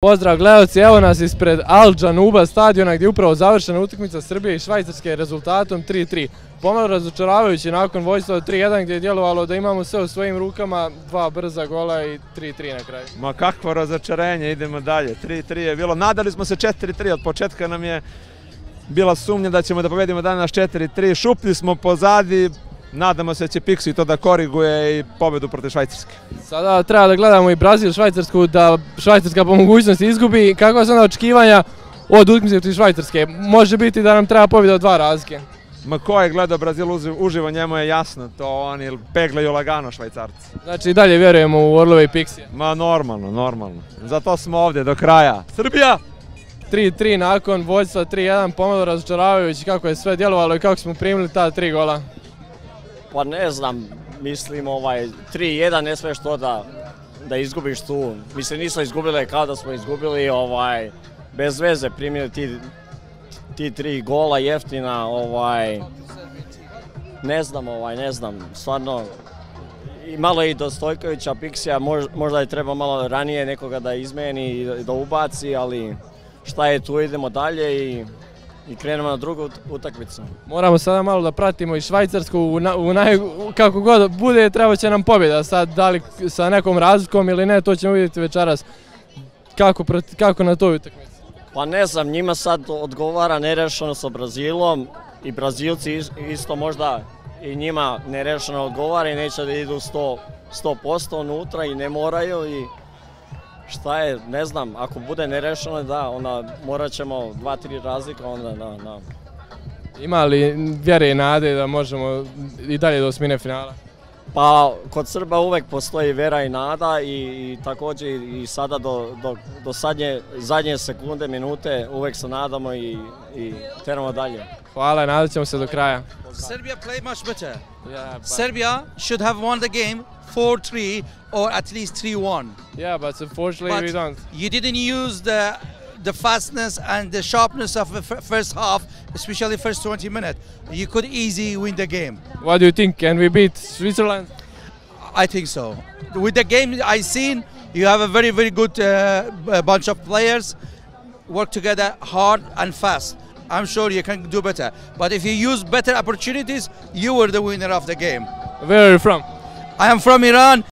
Pozdrav gledalci, evo nas ispred Al Januba stadiona gdje je upravo završena utakmica Srbije i Švajcarske rezultatom 3-3. Pomalo razočaravajući nakon vojstva 3-1 gdje je djelovalo da imamo sve u svojim rukama, dva brza gola i 3-3 na kraju. Ma kakvo razočarenje, idemo dalje. 3-3 je bilo, nadali smo se 4-3, od početka nam je bila sumnja da ćemo da pobedimo danas 4-3, šuplji smo pozadi, nadamo se da će Pixi to da koriguje i pobedu protiv Švajcarske. Sada treba da gledamo i Brazil Švajcarsku da Švajcarska po mogućnosti izgubi. Kakva su onda očekivanja od utakmice protiv Švajcarske? Može biti da nam treba pobjeda od dva razlike. Ma ko je gledao Brazil uživo, njemu je jasno, to oni peglaju lagano Švajcarci. Znači i dalje vjerujemo u Orlove i Pixije. Ma normalno, normalno. Zato smo ovdje do kraja. Srbija! 3-3 nakon vođstva 3-1, pomalo razočaravajući kako je sve djelovalo i kako smo primili ta tri gola. Pa ne znam, mislim ovaj 3-1 ne smiješ to da, da izgubiš tu. Mislim nismo izgubili kao da smo izgubili ovaj bez veze primili ti, ti tri gola jeftina ovaj ne znam ovaj ne znam stvarno i malo i do Stojkovića Pixija možda je treba malo ranije nekoga da izmeni i da ubaci ali šta je tu idemo dalje i i krenemo na drugu utakmicu. Moramo sada malo da pratimo i Švajcarsku, u, kako god bude treba će nam pobjeda, sad da li sa nekom razlikom ili ne, to ćemo vidjeti večeras. Kako, kako na toj utakmici? Pa ne znam, njima sad odgovara nerešeno sa Brazilom i Brazilci isto možda i njima nerešeno odgovara i neće da idu 100%, 100 unutra i ne moraju i šta je, ne znam, ako bude nerešeno, da, onda morat ćemo dva, tri razlika, onda da, da. Ima li vjere i nade da možemo i dalje do osmine finala? Pa kod Srba uvek postoji vera i nada i, također i sada do, do, zadnje sekunde, minute uvek se nadamo i, i teramo dalje. Hvala, nadat ćemo se do kraja. Serbia play much better. Serbia should have won the game 4-3 or at least 3-1. Yeah, but unfortunately we don't. You didn't use the the fastness and the sharpness of the first half, especially first 20 minutes. You could easily win the game. What do you think? Can we beat Switzerland? I think so. With the game I seen, you have a very, very good uh, bunch of players, work together hard and fast. I'm sure you can do better. But if you use better opportunities, you were the winner of the game. Where are you from? I am from Iran.